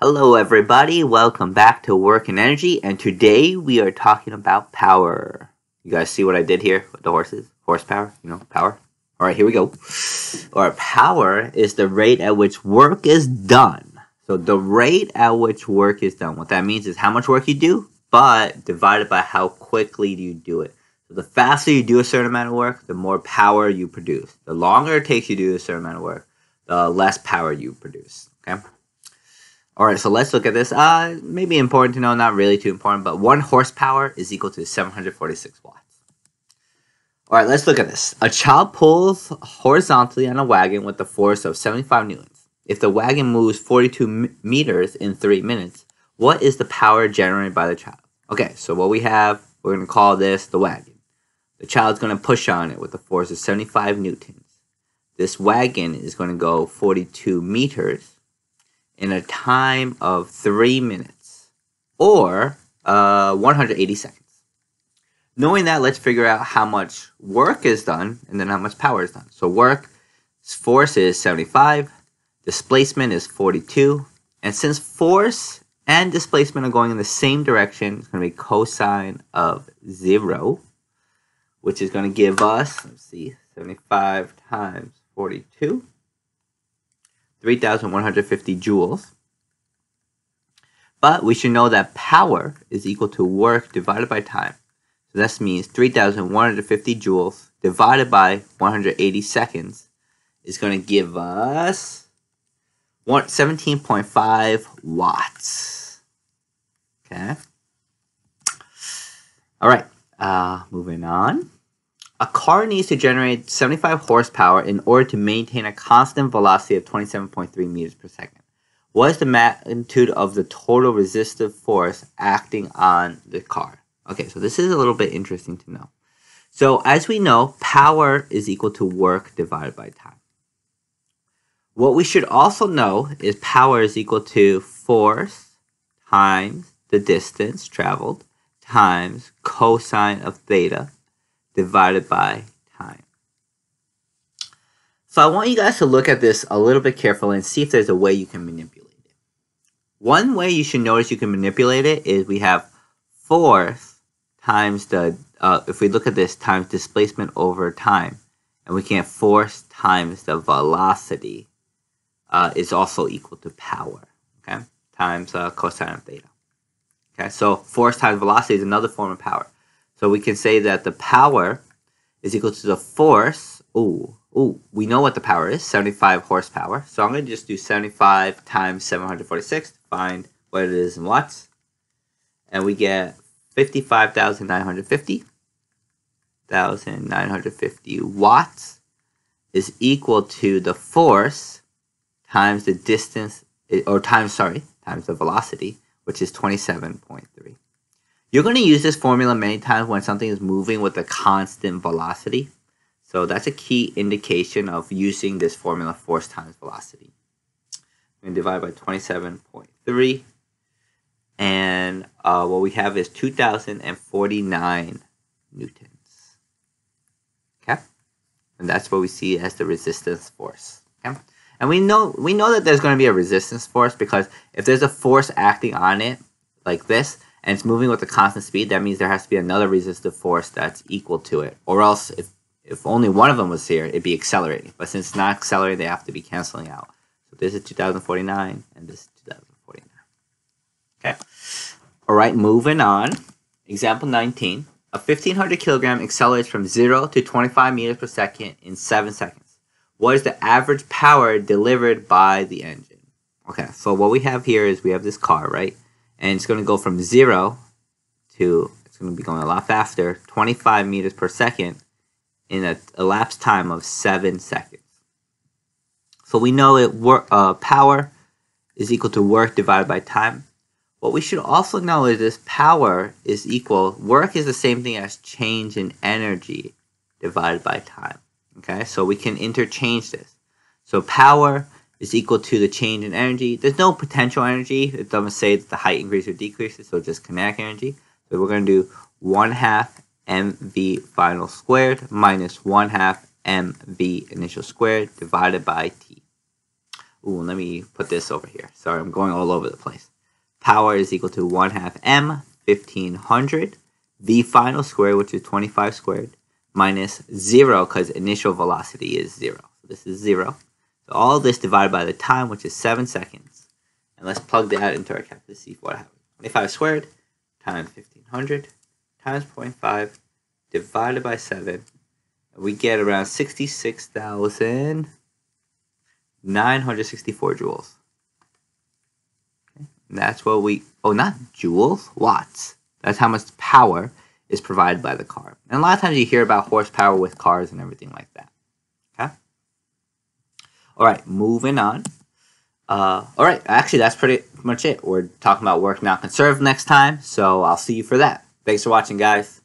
Hello, everybody. Welcome back to Work and Energy, and today we are talking about power. You guys see what I did here with the horses? Horsepower, you know, power. All right, here we go. Or power is the rate at which work is done. So the rate at which work is done. What that means is how much work you do, but divided by how quickly do you do it. So the faster you do a certain amount of work, the more power you produce. The longer it takes you to do a certain amount of work, the less power you produce. Okay. All right, so let's look at this. Uh, maybe important to know, not really too important, but one horsepower is equal to 746 watts. All right, let's look at this. A child pulls horizontally on a wagon with a force of 75 newtons. If the wagon moves 42 m- meters in three minutes, what is the power generated by the child? Okay, so what we have, we're going to call this the wagon. The child's going to push on it with a force of 75 newtons. This wagon is going to go 42 meters in a time of three minutes or uh, 180 seconds. Knowing that, let's figure out how much work is done and then how much power is done. So, work force is 75, displacement is 42, and since force and displacement are going in the same direction, it's going to be cosine of 0, which is going to give us, let's see, 75 times 42 3,150 joules. But we should know that power is equal to work divided by time. So this means 3,150 joules divided by 180 seconds is going to give us 17.5 watts. Okay. All right. Uh, moving on. A car needs to generate 75 horsepower in order to maintain a constant velocity of 27.3 meters per second. What is the magnitude of the total resistive force acting on the car? Okay, so this is a little bit interesting to know. So, as we know, power is equal to work divided by time. What we should also know is power is equal to force times the distance traveled times cosine of theta divided by time. So I want you guys to look at this a little bit carefully and see if there's a way you can manipulate it. One way you should notice you can manipulate it is we have force times the, uh, if we look at this, times displacement over time, and we can force times the velocity uh, is also equal to power, okay, times uh, cosine of theta. Okay, so force times velocity is another form of power. So we can say that the power is equal to the force. Ooh, ooh, we know what the power is, 75 horsepower. So I'm going to just do 75 times 746 to find what it is in watts. And we get 55,950. 1,950 watts is equal to the force times the distance, or times, sorry, times the velocity, which is 27.3. You're going to use this formula many times when something is moving with a constant velocity. So that's a key indication of using this formula force times velocity. I'm going to divide by 27.3. And uh, what we have is 2,049 newtons. Okay? And that's what we see as the resistance force. Okay? And we know we know that there's going to be a resistance force because if there's a force acting on it like this, and it's moving with a constant speed, that means there has to be another resistive force that's equal to it. Or else, if, if only one of them was here, it'd be accelerating. But since it's not accelerating, they have to be canceling out. So this is 2049, and this is 2049. Okay. All right, moving on. Example 19. A 1500 kilogram accelerates from 0 to 25 meters per second in 7 seconds. What is the average power delivered by the engine? Okay, so what we have here is we have this car, right? And it's going to go from zero to it's going to be going a lot faster 25 meters per second in a elapsed time of seven seconds. So we know it work uh, power is equal to work divided by time. What we should also know is this power is equal work is the same thing as change in energy divided by time. Okay? So we can interchange this. So power is equal to the change in energy. There's no potential energy. It doesn't say that the height increases or decreases, so just kinetic energy. So we're going to do 1 half mv final squared minus 1 half mv initial squared divided by t. Ooh, let me put this over here. Sorry, I'm going all over the place. power is equal to 1 half m, 1500. The final squared, which is 25 squared, minus 0, because initial velocity is 0. So this is 0. All this divided by the time, which is 7 seconds. And let's plug that into our calculator to see what happens. 25 squared times 1500 times 0.5 divided by 7. We get around 66,964 joules. Okay. That's what we, oh, not joules, watts. That's how much power is provided by the car. And a lot of times you hear about horsepower with cars and everything like that. All right, moving on. Uh, all right, actually, that's pretty much it. We're talking about work, not conserve next time, so I'll see you for that. Thanks for watching, guys.